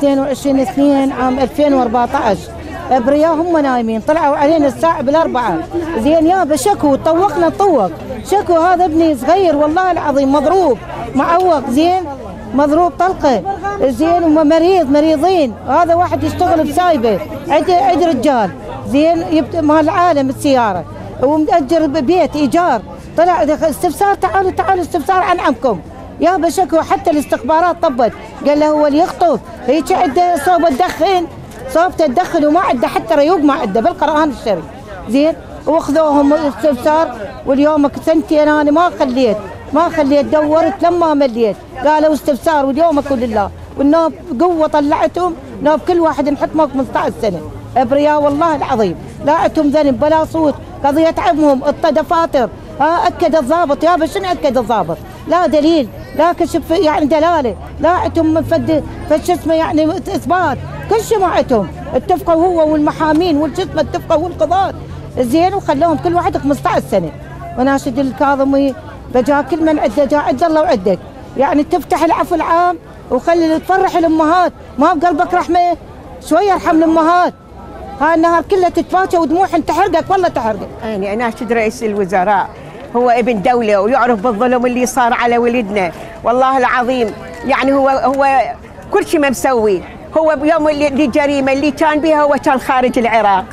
22 2 عام 2014 ابرياء هم نايمين. طلعوا علينا الساعة بالأربعة. زين يابا شكو طوقنا طوق. شكو هذا ابني صغير والله العظيم مضروب. معوق زين؟ مضروب طلقة. زين ومريض مريضين. هذا واحد يشتغل بسايبة. عد عد رجال. زين يبت مال العالم السيارة. ومأجر بيت إيجار. طلع استفسار تعالوا تعالوا استفسار عن عمكم. يا بشكوى حتى الاستخبارات طبت. قال له هو اللي يخطف هيك عنده صوبه تدخن صوبته تدخن وما عنده حتى ريوق ما عنده بالقرآن الشريف. زين؟ وأخذوهم استفسار واليوم سنتين أنا ما خليت. ما خليت دورت لما مليت. قالوا استفسار واليوم اكو لله. والنوب قوة طلعتهم. نوب كل واحد محكمه 15 سنه إبرياء والله العظيم. لا عندهم ذنب بلا صوت. قضية عمهم الدفاتر ها أكد الضابط. يابا شنو أكد الضابط؟ لا دليل. لا كشف يعني دلالة. لا عندهم فد شو اسمه يعني إثبات. كل شيء ما عندهم اتفقوا هو والمحامين والشو اسمه اتفقوا والقضاة. زين وخلوهم كل واحد 15 سنه وناشد الكاظمي بجا كل من عده جا عد الله وعدك. يعني تفتح العفو العام وخلي تفرح الأمهات. ما بقلبك رحمة؟ شوية ارحم الأمهات. ها النهار كله تتباكى ودموع تحرقك والله تحرقك. يعني اناشد رئيس الوزراء. هو ابن دولة ويعرف بالظلم اللي صار على ولدنا. والله العظيم يعني هو هو كل شيء ما مسوي. هو بيوم اللي اللي كان بها هو كان خارج العراق.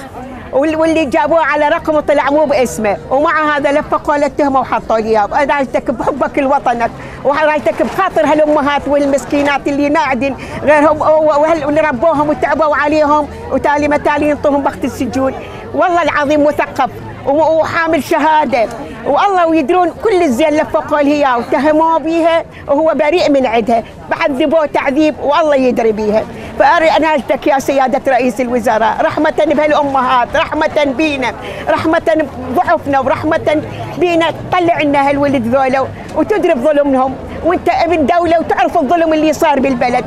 وال- واللي جابوه على رقم وطلع مو باسمه. ومع هذا لفقوا له التهمه وحطوا لي اياه أنا رايتك بحبك لوطنك. ورايتك بخاطر هالأمهات والمسكينات اللي ناعدين غيرهم. واللي ربوهم وتعبوا عليهم. وتالي ما تالي ينطوهم بخت السجون. والله العظيم مثقف. وحامل شهادة. والله ويدرون كل الزين لفقوا له اياه واتهموه بيها وهو بريء من عندها بعذبوه تعذيب والله يدري بيها. فأري أنا أشتك يا سيادة رئيس الوزراء. رحمة بهالأمهات رحمة بينا رحمة بضعفنا ورحمة بينا. طلع لنا هالولد ذولا وتدري بظلمهم وانت ابن دولة وتعرف الظلم اللي صار بالبلد.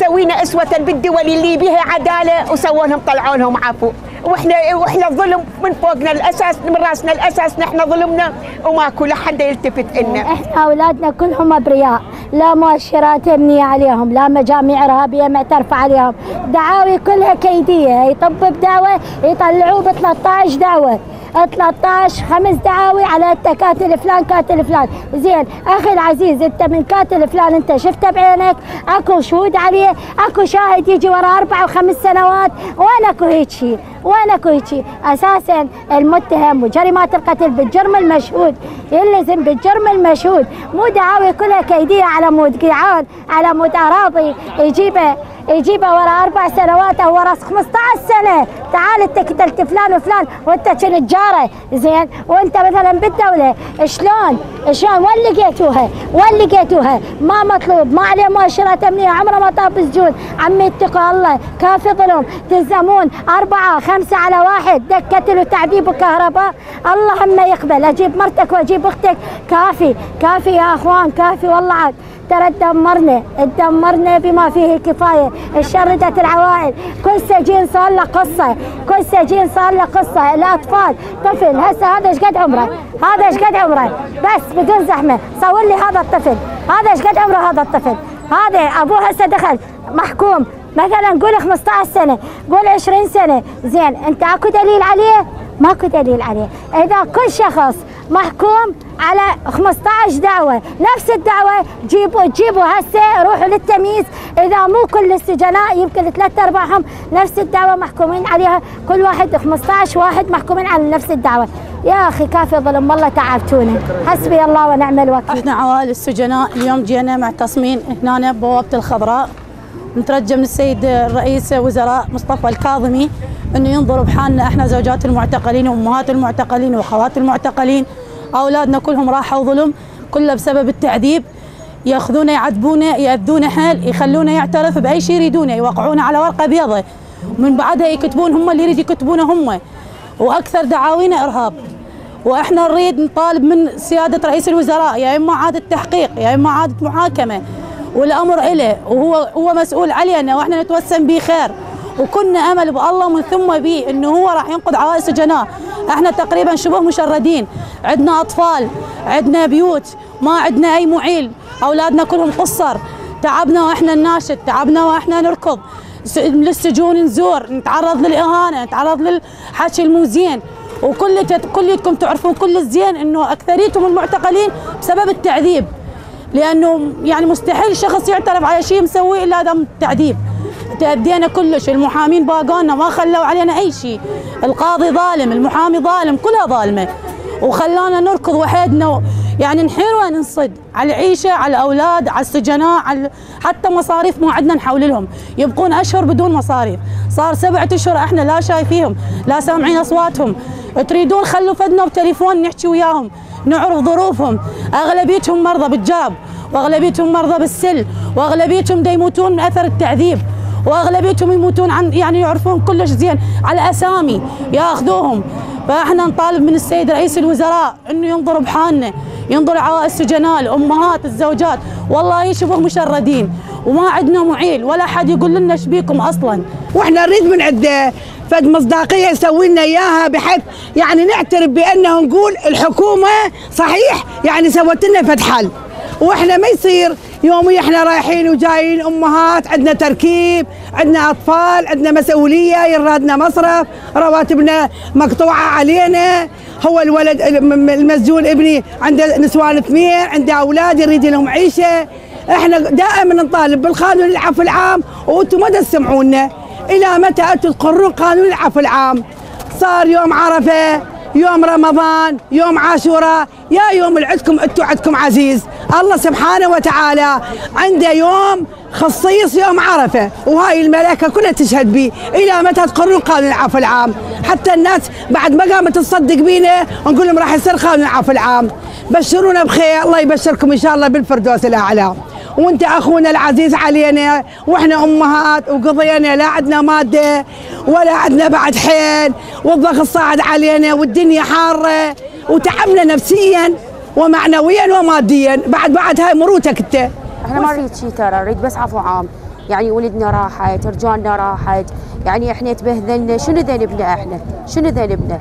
سوينا أسوة بالدول اللي بها عدالة وسووا لهم طلعوا لهم عفو. وإحنا وإحنا الظلم من فوقنا الاساس من رأسنا الاساس نحن ظلمنا وماكو لحد يلتفت لنا إحنا أولادنا كلهم أبرياء. لا مؤشرات امنيه عليهم لا مجامع إرهابية معترفة عليهم. دعاوي كلها كيدية. يطبب دعوة يطلعوه ب 13 دعوة. 13 خمس دعاوي على انت قاتل فلان قاتل فلان. زين أخي العزيز أنت من قاتل فلان أنت شفته بعينك؟ أكو شهود عليه أكو شاهد يجي ورا أربع وخمس سنوات. وين أكو هيك شيء وين أكو هيك شيء أساسا المتهم وجريمات القتل بالجرم المشهود. يلزم بالجرم المشهود. مو دعاوي كلها كيدية على مود قيعان على مود أراضي يجيبه. يجيبه ورا أربع سنوات أو ورا 15 سنة. تعال انت قتلت فلان وفلان وانت كنت جاره زين. وانت مثلا بالدولة شلون؟ شلون؟ وين لقيتوها؟ وين لقيتوها؟ ما مطلوب. ما عليه مؤشرات امنيه عمره ما طاب سجون عمي اتقوا الله. كافي ظلم. تلزمون. أربعة خمسة على واحد. دك قتل وتعذيب وكهرباء. اللهم يقبل. أجيب مرتك وأجيب أختك. كافي. كافي يا أخوان. كافي. والله عاد. ترى تدمرنا تدمرنا بما فيه الكفايه شردت العوائل. كل سجين صار له قصة كل سجين صار له قصة. الأطفال طفل هسه هذا إيش قد عمره؟ هذا إيش قد عمره؟ بس بدون زحمة صور لي هذا الطفل. هذا إيش قد عمره هذا الطفل؟ هذا أبوه هسه دخل محكوم. مثلا قول 15 سنة قول 20 سنة. زين أنت أكو دليل عليه؟ ماكو دليل عليه. إذا كل شخص محكوم على 15 دعوة. نفس الدعوة جيبوا جيبوا هسه روحوا للتمييز. إذا مو كل السجناء يمكن ثلاث أرباعهم نفس الدعوة محكومين عليها. كل واحد 15 واحد محكومين على نفس الدعوة. يا أخي كافي ظلم والله تعبتونا حسبي الله ونعم الوكيل. إحنا عوائل السجناء اليوم جينا معتصمين هنا بوابة الخضراء. نترجى من السيد رئيس وزراء مصطفى الكاظمي أنه ينظر بحالنا إحنا زوجات المعتقلين وأمهات المعتقلين وأخوات المعتقلين. أولادنا كلهم راحوا ظلم كله بسبب التعذيب. يأخذونا يعذبونا ياذونا حيل يخلونا يعترف بأي شيء يريدونه يوقعونا على ورقة بيضة ومن بعدها يكتبون هم اللي يريد يكتبونه هم. وأكثر دعاوينا إرهاب. وإحنا نريد نطالب من سيادة رئيس الوزراء يا إما إعادة تحقيق يا إما إعادة محاكمة. والأمر إله وهو هو مسؤول علينا وإحنا نتوسم به خير. وكنا أمل بالله من ثم به إنه هو راح ينقذ عوائل السجناء إحنا تقريبا شبه مشردين. عندنا أطفال عندنا بيوت ما عندنا أي معيل. أولادنا كلهم قصر. تعبنا وإحنا نناشد تعبنا وإحنا نركض. للسجون نزور نتعرض للإهانة نتعرض للحكي الموزين وكل كلكم تعرفون كل الزين إنه أكثريتهم المعتقلين بسبب التعذيب. لأنه يعني مستحيل شخص يعترف على شيء مسويه إلا دم تعذيب. تأدينا كلش المحامين باقونا ما خلوا علينا أي شيء. القاضي ظالم المحامي ظالم كلها ظالمة. وخلانا نركض وحيدنا و- يعني نحير وننصد على العيشة على الأولاد على السجناء على حتى مصاريف ما عندنا نحول لهم يبقون أشهر بدون مصاريف. صار سبعة أشهر إحنا لا شايفيهم لا سامعين أصواتهم. تريدون خلوا فدنا بتليفون نحكي وياهم. نعرف ظروفهم. أغلبيتهم مرضى بالجرب وأغلبيتهم مرضى بالسل وأغلبيتهم دا يموتون من أثر التعذيب وأغلبيتهم يموتون عن يعني يعرفون كلش زين على أسامي ياخذوهم. فإحنا نطالب من السيد رئيس الوزراء إنه ينظر بحالنا ينظر عوائل السجناء الامهات الزوجات. والله شبه مشردين وما عندنا معيل ولا حد يقول لنا إيش بيكم أصلا. وإحنا نريد من عند فد مصداقية يسوي لنا إياها بحيث يعني نعترف بأنه نقول الحكومة صحيح يعني سوت لنا فد حل. وإحنا ما يصير يومي إحنا رايحين وجايين أمهات عندنا تركيب عندنا أطفال عندنا مسؤولية يرادنا مصرف رواتبنا مقطوعة علينا. هو الولد الم- المسجون ابني عنده نسوان اثنين عنده أولاد يريد لهم عيشة. إحنا دائما نطالب بالقانون العفو العام وأنتم ما تسمعونا. إلى متى تقرون قانون العفو العام؟ صار يوم عرفة يوم رمضان يوم عاشوراء يا يوم العدكم أنتم عدكم عزيز. الله سبحانه وتعالى عنده يوم خصيص يوم عرفة. وهاي الملائكة كلها تشهد به إلى متى تقرون قانون العفو العام. حتى الناس بعد ما قامت تصدق بينا نقول لهم راح يصير قانون العفو العام. بشرونا بخير. الله يبشركم إن شاء الله بالفردوس الأعلى. وأنت أخونا العزيز علينا. وإحنا أمهات وقضينا لا عندنا مادة ولا عندنا بعد حيل. والضغط صاعد علينا والدنيا حارة. وتعبنا نفسيا ومعنويا وماديا. بعد بعد هاي مروتك انت. إحنا ما نريد شيء ترى نريد بس عفو عام. يعني ولدنا راحت رجالنا راحت. يعني إحنا تبهذلنا. شنو ذنبنا إحنا؟ شنو ذنبنا؟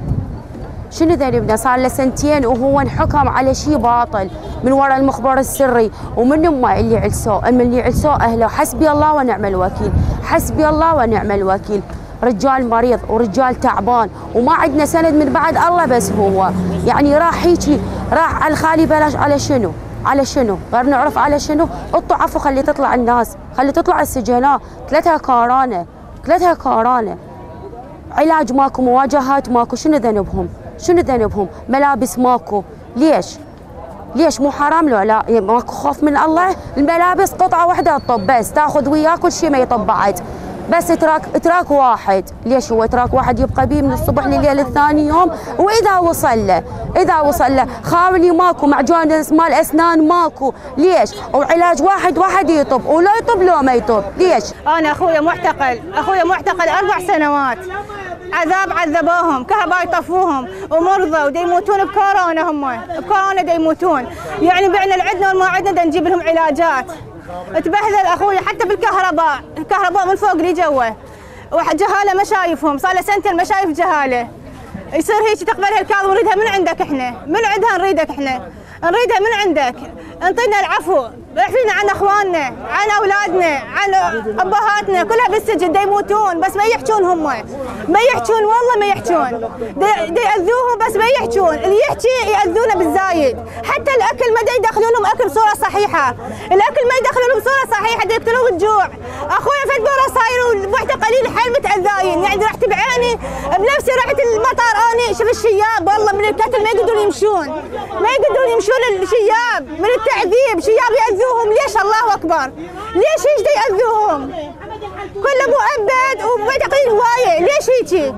شنو ذنبنا؟ صار له سنتين وهو انحكم على شيء باطل من وراء المخبر السري. ومن أمه اللي علسوه اما اللي علسوه أهله. حسبي الله ونعم الوكيل. حسبي الله ونعم الوكيل. رجال مريض ورجال تعبان وما عندنا سند من بعد الله بس هو. يعني راح هيجي راح على الخالي بلاش. على شنو؟ على شنو؟ غير نعرف على شنو؟ اطوا عفو خلي تطلع الناس. خلي تطلع السجناء. ثلاثها كورونا ثلاثها كورونا علاج ماكو مواجهات ماكو. شنو ذنبهم؟ شنو ذنبهم؟ ملابس ماكو. ليش؟ ليش؟ مو حرام لو لا. ماكو خوف من الله؟ الملابس قطعة واحدة تطب بس. تاخذ وياه كل شيء ما يطب بعد. بس تراك تراك واحد. ليش هو تراك واحد؟ يبقى بيه من الصبح لليل الثاني يوم وإذا وصل له إذا وصل. له خاولي ماكو معجون مال أسنان ماكو. ليش؟ وعلاج واحد واحد يطب. ولا يطب لو ما يطب. ليش؟ أنا أخويا معتقل. أخويا معتقل أربع سنوات. عذاب عذبوهم. كهرباء يطفوهم. ومرضى ودي يموتون بكورونا هم. بكورونا دي يموتون. يعني بعنا العدنا وما عدنا دا نجيب لهم علاجات. تبهذل أخوي حتى بالكهرباء الكهرباء من فوق لي جوا وجهاله ما شايفهم صار له سنتين ما شايف جهاله. يصير هيك تقبلها الكاظم نريدها من عندك إحنا. من عندها نريدك إحنا. نريدها من عندك. انطينا العفو. اعفينا عن اخواننا عن اولادنا عن ابهاتنا. كلها بالسجن دا يموتون بس ما يحجون هم. ما يحجون والله ما يحجون. دا يأذوهم بس ما يحجون. اللي يحكي يأذونه بالزايد. حتى الأكل ما يدخلون لهم أكل بصورة صحيحة. الأكل ما يدخلون لهم بصورة صحيحة يقتلون بالجوع أخويا فد برا صاير والمعتقلين حيل متأذاين. يعني رحت بعيني بنفسي رحت المطار اني شوف الشياب والله من القتل ما يقدرون يمشون. ما يقدرون يمشون الشياب. من التعذيب شياب يأذوهم. ليش الله أكبر؟ ليش إيش دا يأذوهم؟ كله مؤبد ومعتقلين هواية. ليش هيجي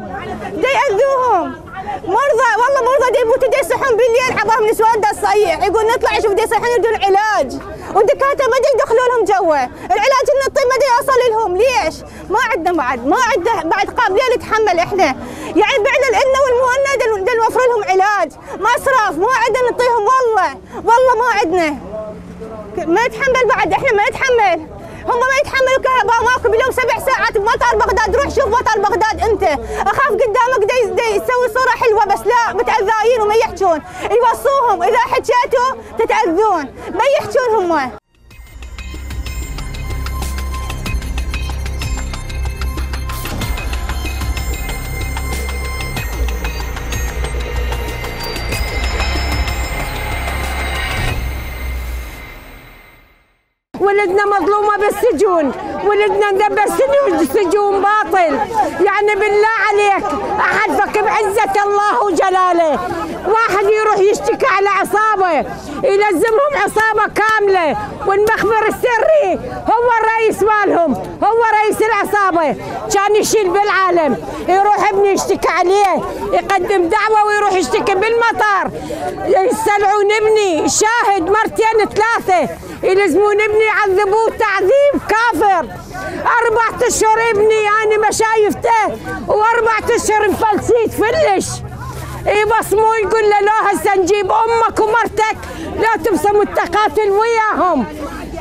دا يأذوهم. مرضى والله مرضى دا يموتوا دا يصحون بالليل نسوان دا تصيح يقول نطلع نشوف دا يصحون يردون علاج. والدكاترة ما يدخلوا لهم جوا العلاج نعطيه ما يوصل لهم. ليش؟ ما عندنا بعد ما عندنا بعد قابلين نتحمل إحنا. يعني بعد الإنة والمهند دا نوفر لهم علاج. مصرف ما عندنا نعطيهم والله. والله ما عندنا ما نتحمل بعد إحنا ما نتحمل. هم ما يتحملوا كهرباء ماكو باليوم سبع ساعات بمطار بغداد. روح شوف مطار بغداد أنت. أخاف قدامك دي, يسوي صورة حلوة بس لا متاذاين وما يحجون. يوصوهم. إذا حكيتوا تتأذون. ما يحجون هم. ولدنا مظلومة بالسجون. ولدنا ندبر سجون باطل. يعني بالله عليك أحلفك بعزة الله وجلاله. واحد يروح يشتكي على عصابة يلزمهم عصابة كاملة. والمخبر السري هو الرئيس مالهم هو رئيس العصابة. كان يشيل بالعالم يروح ابني يشتكي عليه يقدم دعوة ويروح يشتكي بالمطار. يستلعون ابني شاهد مرتين ثلاثة. يلزمون ابني يعذبوه تعذيب كافر. أربعة أشهر ابني أنا ما شايفته. وأربعة أشهر مفلسيت فلش. يبصموا يقول له لا هسه نجيب أمك ومرتك. لا تبصموا التقاتل وياهم.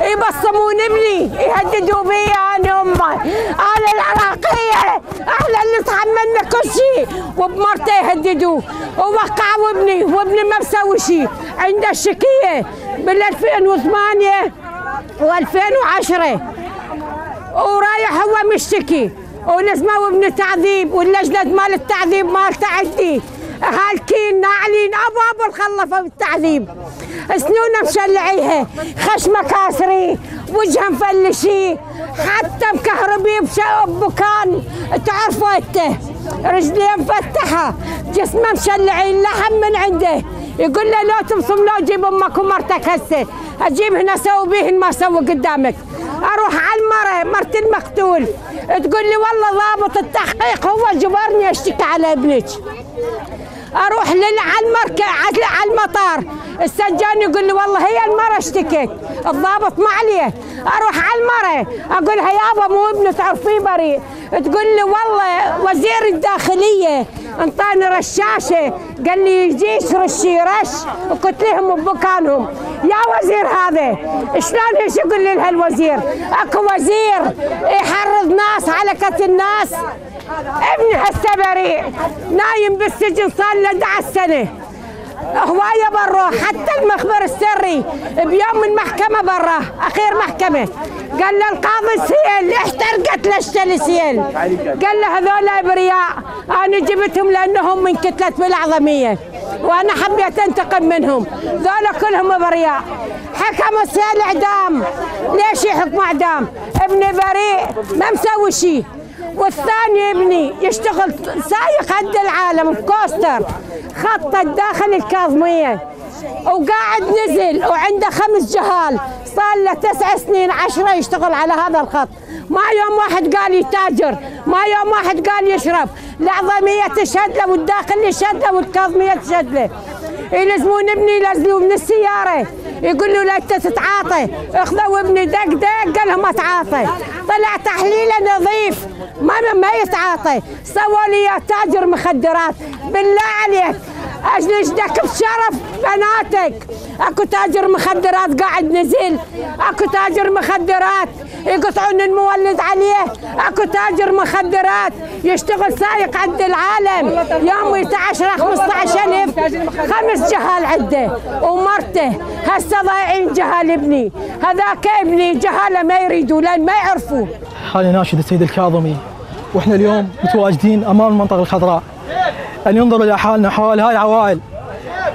يبصمون ابني يهددوا بي أنا امه أنا العراقية إحنا اللي تحملنا كل شيء. وبمرته يهددوه ووقعوا ابني وابني ما مسوي شيء. عنده الشكيه بال 2008 و2010 ورايح هو مشتكي. ونسمه ابن تعذيب واللجنة مال التعذيب مال تعدي. هالكين ناعلين؟ أبو أبو الخلفة بالتعذيب. سنونه مشلعيها خشمة كاسري وجهه مفلشي حتى مكهربي بكان تعرفوا رجليه مفتحه جسمه مشلعين لحم من عنده. يقول له لو تبصم لو جيب أمك ومرتك هسه. أجيب هنا سوي بيهن ما سوي قدامك. أروح على المرة مرت المقتول. تقول لي والله ضابط التحقيق هو جبرني أشتكي على ابنك. أروح على المركز على المطار. السجان يقول لي والله هي المرة اشتكت الضابط ما عليه. أروح على المرة. أقول لها يابا مو ابني تعرفيه بريء تقول لي والله وزير الداخلية انطاني رشاشة. قال لي يجيش رشي رش. وقلت لهم بمكانهم يا وزير هذا. شلون إيش يقول لي الوزير اكو وزير يحرض ناس على قتل الناس ابني هسه بريء. نايم بالسجن صار له 11 سنة. هواية برا حتى المخبر السري. بيوم من محكمة برا أخير محكمة. قال له القاضي سيل احترقت لشتل سيل؟ قال له هذول أبرياء أنا جبتهم لأنهم من كتلة بالأعظمية وأنا حبيت أنتقم منهم. ذولا كلهم أبرياء. حكموا سيل إعدام. ليش يحكموا إعدام؟ ابني بريء ما مسوي شيء والثاني ابني يشتغل سايق قد العالم بكوستر خط الداخل الكاظمية. وقاعد نزل وعنده خمس جهال. صار له تسع سنين عشرة يشتغل على هذا الخط. ما يوم واحد قال يتاجر ما يوم واحد قال يشرب. العظمية تشهد له والداخل يشهد له والكاظمية تشهد له. يلزمون ابني ينزلوا من السيارة. يقول له أنت تتعاطى. اخذوا ابني دق دق قال لهم أتعاطى. طلع تحليله نظيف. ما ما يتعاطى سووا لي تاجر مخدرات. بالله عليك. اجلس دك بشرف بناتك. أكو تاجر مخدرات قاعد نزل. أكو تاجر مخدرات يقطعون المولد عليه. أكو تاجر مخدرات يشتغل سايق عند العالم. يوم 10 15 ألف. خمس جهال عنده ومرته. هسه ضايعين جهال ابني. هذاك ابني جهاله ما يريدوا لأن ما يعرفوا. حالي ناشد السيد الكاظمي. وإحنا اليوم متواجدين أمام المنطقة الخضراء. أن ينظروا إلى حالنا حال هاي العوائل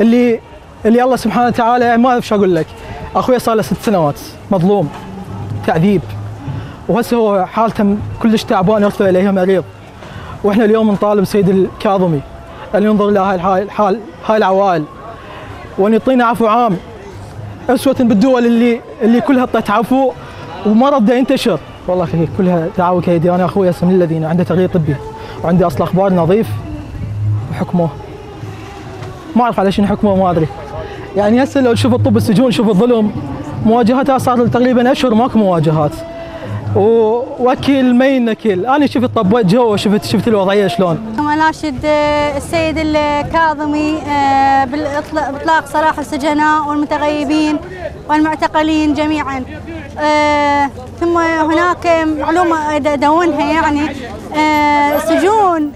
اللي اللي الله سبحانه وتعالى ما اعرف شو أقول لك. أخوي صار له ست سنوات مظلوم تعذيب. وهسه هو حالته كلش تعبان يرفع اليه مريض وإحنا اليوم نطالب السيد الكاظمي أن ينظر إلى هاي الحال حال هاي العوائل. وأن يعطينا عفو عام أسوة بالدول اللي اللي كلها طلعت عفو ومرض ده ينتشر. والله أخي كلها دعاوى كيدي أنا أخوي اسم الذين عنده تغيير طبي وعندي أصل أخبار نظيف وحكموه ما أعرف على شنو حكموه ما أدري. يعني هسه لو تشوف الطب السجون شوف الظلم مواجهتها صار تقريبا أشهر ماكو مواجهات. ووكيل ما ينكل أنا شفت طبيت جو شفت شفت الوضعية شلون. مناشد السيد الكاظمي بإطلاق سراح السجناء والمتغيبين. والمعتقلين جميعا. ثم هناك معلومة دونها يعني سجون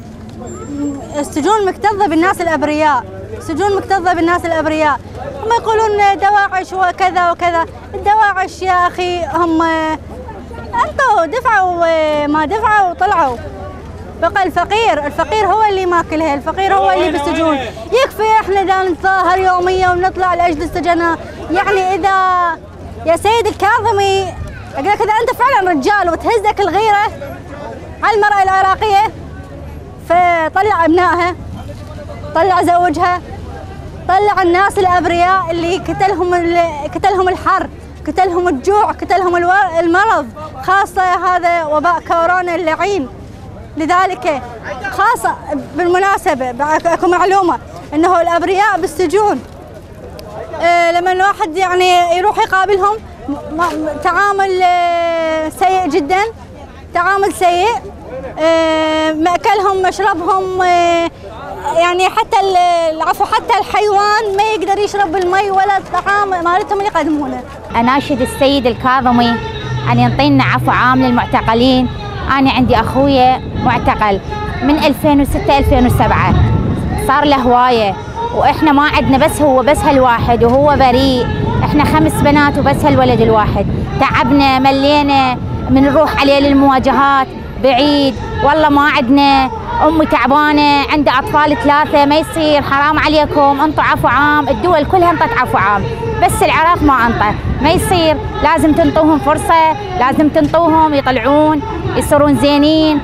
السجون مكتظة بالناس الأبرياء سجون مكتظة بالناس الأبرياء. هم يقولون دواعش وكذا وكذا. الدواعش يا أخي هم انطوا دفعوا ما دفعوا وطلعوا. بقى الفقير الفقير هو اللي ماكلها الفقير هو اللي بالسجون. يكفي إحنا دا نتظاهر يوميا ونطلع لأجل السجناء يعني إذا يا سيد الكاظمي أقول لك إذا أنت فعلا رجال وتهزك الغيرة على المراه العراقية فطلع أبنائها طلع زوجها طلع الناس الأبرياء اللي قتلهم قتلهم الحر قتلهم الجوع قتلهم المرض خاصة هذا وباء كورونا اللعين. لذلك خاصة بالمناسبة أكو معلومة إنه الأبرياء بالسجون لما الواحد يعني يروح يقابلهم تعامل أه سيء جدا. تعامل سيء. أه مأكلهم مشربهم يعني حتى العفو حتى الحيوان ما يقدر يشرب المي ولا الطعام مالتهم اللي يقدمونه. اناشد السيد الكاظمي أن يعطينا عفو عام للمعتقلين، أنا عندي أخويا معتقل من 2006 2007 صار له هواية. وإحنا ما عندنا بس هو بس هالواحد وهو بريء. إحنا خمس بنات وبس هالولد الواحد. تعبنا ملينا من نروح عليه للمواجهات بعيد. والله ما عندنا. أمي تعبانة عندها أطفال ثلاثة ما يصير. حرام عليكم. أنطوا عفو عام. الدول كلها أنطت عفو عام. بس العراق ما أنطى. ما يصير. لازم تنطوهم فرصة. لازم تنطوهم. يطلعون. يصيرون زينين.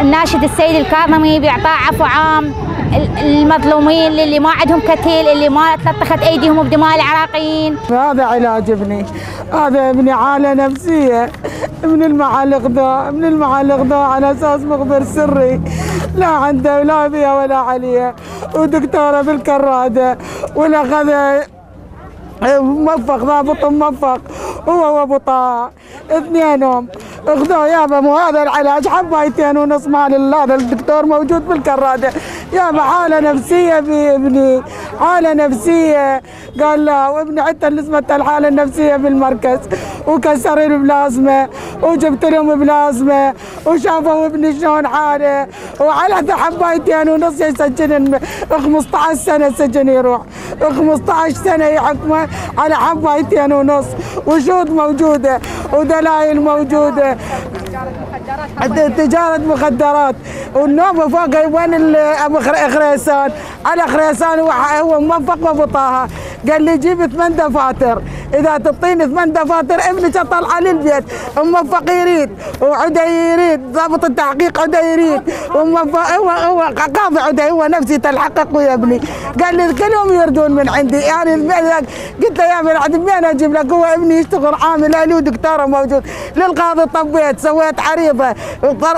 الناشد السيد الكاظمي بيعطاه عفو عام. المظلومين اللي ما عندهم كتيل اللي ما تلطخت أيديهم بدماء العراقيين. هذا علاج ابني هذا ابني حاله نفسية من المعالق ذا من المعالق ذا على أساس مخبر سري لا عنده ولا بيها ولا عليها ودكتورة بالكرادة ولا خذ موفق ضابط موفق هو وابو طه. اثنينهم. اخذوه يابا مو هذا العلاج حبايتين ونص مال هذا الدكتور موجود بالكرادة. يابا حالة نفسية بابني حالة نفسية. قال لا وابني حتى اسمته الحالة النفسية بالمركز. وكسر البلازما. وجبت لهم بلازما. وشافوا ابني شلون حاله. وعلى حبايتين ونص يسجن 15 سنة سجن يروح. 15 سنة يحكمه على حبايتين ونص. وشهود موجودة. ودلائل موجودة. تجارة مخدرات. والنوبة فوق وين خريسان؟ على خريسان هو موفق ابو طه. قال لي جيب ثمان دفاتر. إذا تعطيني ثمان دفاتر ابنك اطلع لي البيت موفق يريد وعدي يريد ضابط التحقيق عدي يريد وموفق هو هو قاضي عدي هو نفسي تلحقق ويا ابني. قال لي كل يوم يردون من عندي. يعني قلت له يا بن من أجيب لك؟ هو ابني يشتغل عامل أهلي ودكتورة موجود. للقاضي طبيت سويت عريضة.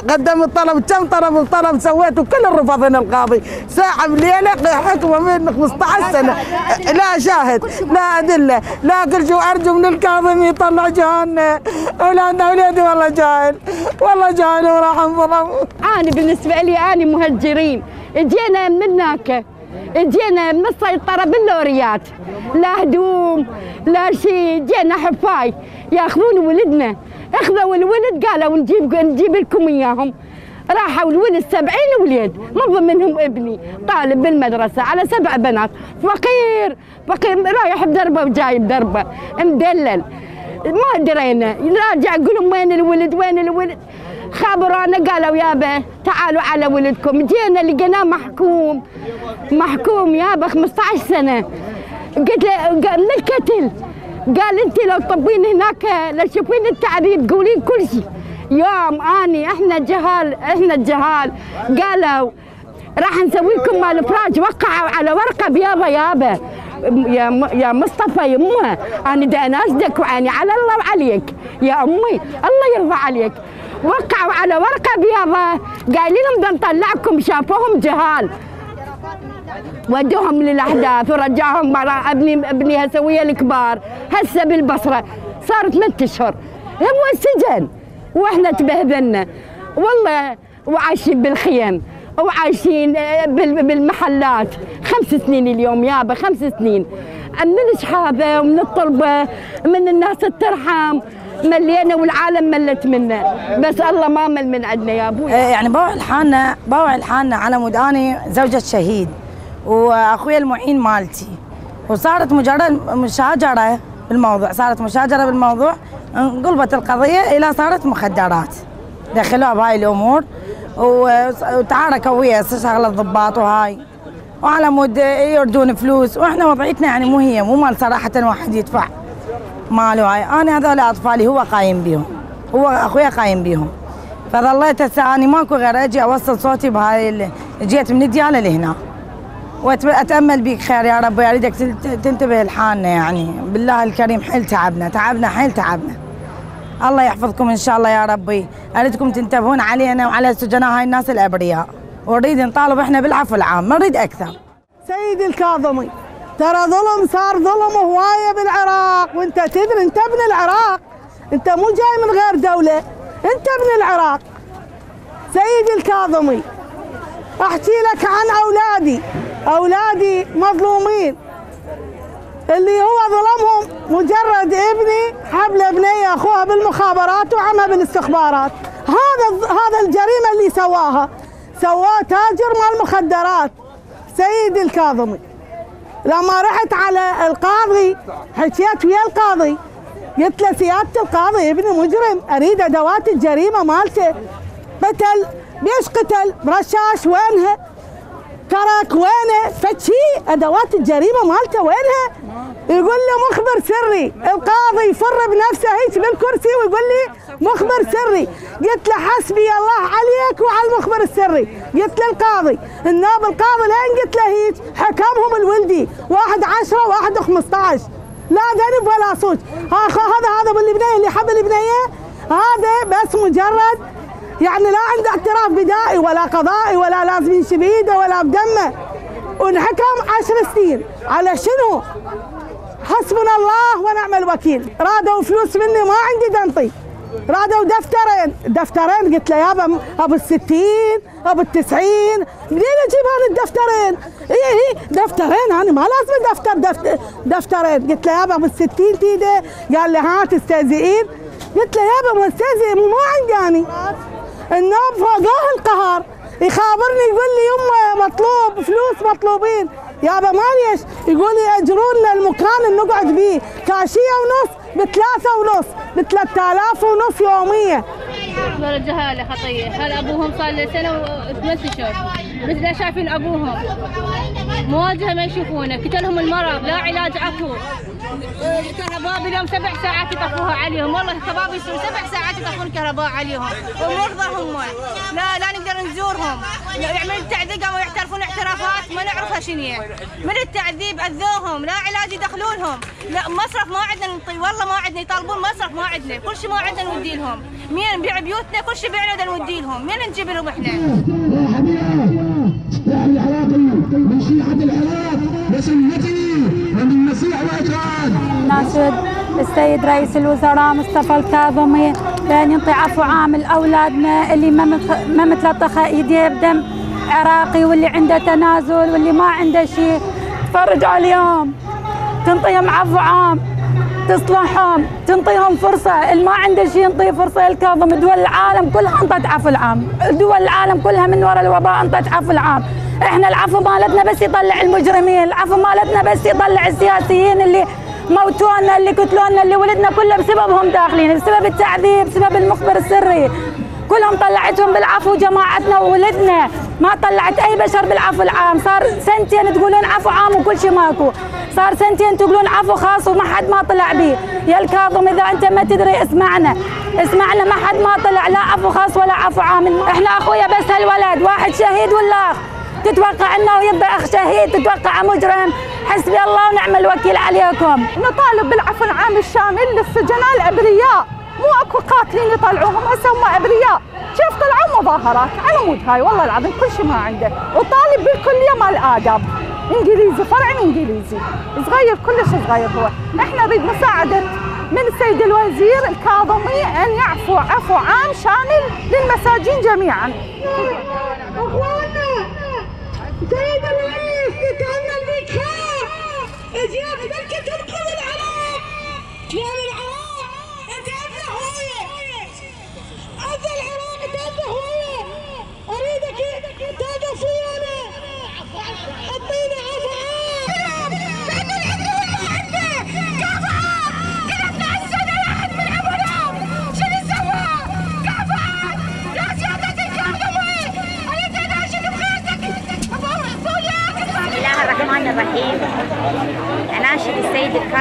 قدمت طلب كم طلب؟ الطلب سويته كل رفضني القاضي. ساعة بليلة حكمة من 15 سنة. لا شاهد لا أدلة. لا كل شو أرجو من الكاظم يطلع جهنم. اولادنا أولادي والله جاهل والله جاهل وراح انظلم أنا بالنسبة لي أنا مهجرين. جينا من هناك. جينا من السيطرة باللوريات. لا هدوم لا شيء. جينا حفاي. ياخذون ولدنا. اخذوا الولد قالوا نجيب نجيب لكم إياهم. راحوا الولد سبعين ولد من ضمنهم ابني طالب بالمدرسة على سبع بنات. فقير فقير رايح بدربة وجاي بدربة. مدلل. ما درينا. راجع يقولون وين الولد وين الولد؟ خبرانا قالوا يابا تعالوا على ولدكم. جينا لقيناه محكوم. محكوم يابا 15 سنة. قلت له من القتل؟ قال انت لو طبين هناك لو تشوفين التعذيب تقولين كل شيء. يوم آني إحنا جهال إحنا الجهال. قالوا راح نسوي لكم مال فراج وقعوا على ورقة بيابا يابا يا يا مصطفى يمه أنا دا اناشدك وعيني على الله وعليك يا أمي الله يرضى عليك. وقعوا على ورقة بيضة. قايلين لهم نطلعكم شافوهم جهال. ودوهم للأحداث ورجعهم مرة أبني ابني هسويه الكبار. هسه بالبصرة صار ثلاث أشهر. هو السجن وإحنا تبهذلنا. والله وعايشين بالخيم وعايشين بالمحلات. خمس سنين اليوم يابا خمس سنين. من الشحاذة ومن الطلبة من الناس الترحم. ملينا والعالم ملت منا. بس الله ما مل من عندنا يا أبوي. يعني بوعي الحانة بوعي الحانة على مود اني زوجة شهيد وأخوي المعين مالتي. وصارت مجرد مشاجرة بالموضوع. صارت مشاجرة بالموضوع. انقلبت القضية إلى صارت مخدرات. دخلوها بهاي الأمور. وتعاركوا ويا شغلة الضباط وهاي. وعلى مود يردون فلوس. وإحنا وضعيتنا يعني مو هي مو مال صراحة واحد يدفع ماله هاي أنا هذول أطفالي هو قايم بيهم. هو أخويا قايم بيهم. فظليت هسه اني ماكو غير أجي أوصل صوتي بهاي جيت من الديانة لهنا. واتامل بيك خير يا رب اريدك تنتبه لحالنا يعني. بالله الكريم حيل تعبنا تعبنا حيل تعبنا. الله يحفظكم إن شاء الله يا ربي. أريدكم تنتبهون علينا وعلى سجناء هاي الناس الأبرياء. ونريد نطالب إحنا بالعفو العام ما نريد أكثر. سيدي الكاظمي ترى ظلم صار ظلم هوايه بالعراق. وأنت تدري أنت ابن العراق. أنت مو جاي من غير دولة أنت ابن العراق. سيدي الكاظمي أحكي لك عن أولادي. أولادي مظلومين. اللي هو ظلمهم مجرد ابني حبل بنيه أخوها بالمخابرات وعمها بالاستخبارات. هذا هذا الجريمة اللي سواها. سواه تاجر مال مخدرات. سيدي الكاظمي. لما رحت على القاضي حكيت ويا القاضي. قلت له سيادة القاضي ابني مجرم أريد أدوات الجريمة مالته. قتل ليش قتل رشاش وينها؟ كرك وينه فشي أدوات الجريمة مالته وينها؟ يقول له مخبر سري. القاضي يفر بنفسه هيك بالكرسي ويقول لي مخبر سري. قلت له حسبي الله عليك وعلى المخبر السري. قلت للقاضي النائب القاضي لين قلت له هيك؟ حكمهم الولدي. واحد عشرة واحد 15 لا ذنب ولا صوت. هذا هذا بالبنيه اللي حب البنيه هذا بس مجرد يعني لا عنده اعتراف بدائي ولا قضائي ولا لازم يمشي بيده ولا بدمه. ونحكم عشر سنين. على شنو؟ حسبنا الله ونعم الوكيل. رادوا فلوس مني ما عندي دنطي رادوا دفترين. دفترين؟ قلت له يابا أبو الستين أبو التسعين. منين أجيب هذا الدفترين؟ إي إي دفترين أنا ما لازم دفتر دفتر دفترين. قلت له يابا أبو الستين تيده قال لي ها تستهزئين. قلت له يابا مستهزئ مو عندي اني النوم فوقاه القهر. يخابرني يقول لي يمه مطلوب فلوس مطلوبين. يابا ما ليش يقول لي اجرون لنا المكان اللي نقعد بيه كاشية ونص بثلاثة ونص بثلاثة آلاف ونص يوميه ولا جهالة خطية. هل أبوهم صار له أشهر بس لا شايفين أبوهم. مواجهة ما يشوفونه. قتلهم المرض لا علاج عفو الكهرباء باليوم سبع ساعات يطفوها عليهم. والله الكباب يصيروا سبع ساعات يطفون الكهرباء عليهم. ومرضى هم. لا لا نقدر نزورهم. يعملوا التعذيب أو يعترفون اعترافات. ما نعرفها شنو من التعذيب؟ أذوهم. لا علاج يدخلوا لهم لا مصرف ما عندنا نعطي والله ما عندنا يطالبون مصرف ما عندنا. كل شيء ما عندنا نودي لهم مين نبيع بيوتنا؟ كل شيء بعنا نودي لهم مين نجيب لهم إحنا؟ من شيعة العراق وسنته ومن نصيح واجراد ناشد. السيد رئيس الوزراء مصطفى الكاظمي بأن ينطي عفو عام لأولادنا اللي ما متخ- ما متلطخ إيديه بدم عراقي واللي عنده تنازل واللي ما عنده شيء. تفرج عليهم تنطيهم عفو عام. تصلحهم. تنطيهم فرصة. اللي ما عنده شيء ينطيه فرصة. الكاظم دول العالم كلها انطت عفو العام. دول العالم كلها من وراء الوباء انطت عفو العام. إحنا العفو مالتنا بس يطلع المجرمين العفو مالتنا بس يطلع السياسيين اللي موتونا اللي قتلونا اللي ولدنا كله بسببهم داخلين بسبب التعذيب بسبب المخبر السري. كلهم طلعتهم بالعفو جماعتنا وولدنا. ما طلعت أي بشر بالعفو العام. صار سنتين تقولون عفو عام وكل شيء ماكو. صار سنتين تقولون عفو خاص وما حد ما طلع به يا الكاظم إذا أنت ما تدري اسمعنا. اسمعنا ما حد ما طلع. لا عفو خاص ولا عفو عام. إحنا أخويا بس هالولد. واحد شهيد والاخ تتوقع أنه يبقى أخ شهيد؟ تتوقع مجرم؟ حسبي الله ونعم الوكيل عليكم. نطالب بالعفو العام الشامل للسجناء الأبرياء. مو أكو قاتلين يطلعوهم هسه هم أبرياء. كيف طلعوا مظاهرات على مود هاي والله العظيم كل شيء ما عنده. وطالب بالكليه مال اداب إنجليزي فرع إنجليزي. صغير كلش صغير هو. إحنا نريد مساعدة من السيد الوزير الكاظمي أن يعفو عفو عام شامل للمساجين جميعا. سيد الرئيس نتامل بك خير أجيب بدك تنقذ العراق. يا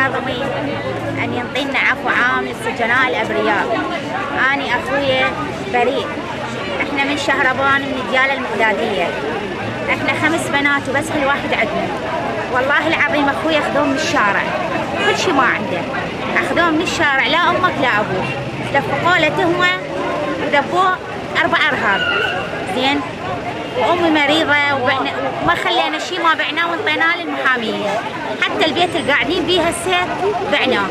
الكاظمي أن ينطينا عفو عام للسجناء الأبرياء. أني أخويا بريء. إحنا من شهربان من الديالة المقدادية. إحنا خمس بنات وبس كل واحد عندنا والله العظيم أخوي أخذوه من الشارع. كل شيء ما عنده. أخذوه من الشارع. لا أمك لا أبوه. دفقوا له تهمة ودبوه أربع أرهاب. زين؟ وأمي مريضة وبعنا وما خلينا شيء ما بعناه وانطيناه للمحاميين حتى البيت اللي قاعدين فيه هسه بعناه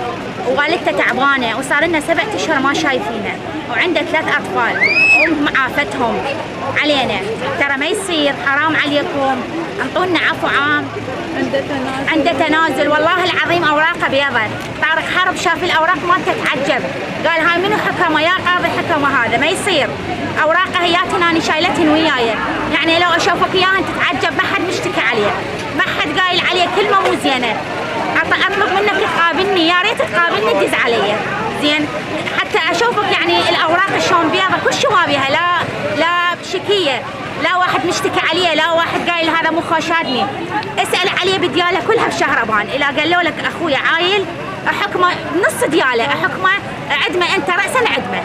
ووالدته تعبانة وصار لنا سبعة أشهر ما شايفينه وعنده ثلاث أطفال. أم معافتهم علينا. ترى ما يصير حرام عليكم. انطونا عفو عام. عنده تنازل. عنده تنازل. والله العظيم أوراقه بيضة. طارق حرب شاف الأوراق ما تتعجب. قال هاي منو حكمه؟ يا قاضي حكمه هذا. ما يصير. أوراقه هياتن أنا شايلتهن وياي. يعني لو أشوفك اياهن تتعجب ما حد مشتكي عليه. ما حد قايل عليه. كلمه مو زينة. اطلب منك تقابلني. يا ريت تقابلني تدز علي. زين. حتى أشوفك يعني الأوراق شلون بيضة. كل شيء ما بيها. لا لا شكية. لا واحد مشتكي عليه لا واحد قايل هذا مو خاشادني اسأل عليه بدياله كلها بشهربان اذا قالوا لك اخويا عايل حكمه نص دياله حكمه عدمه أنت راسا عدمه.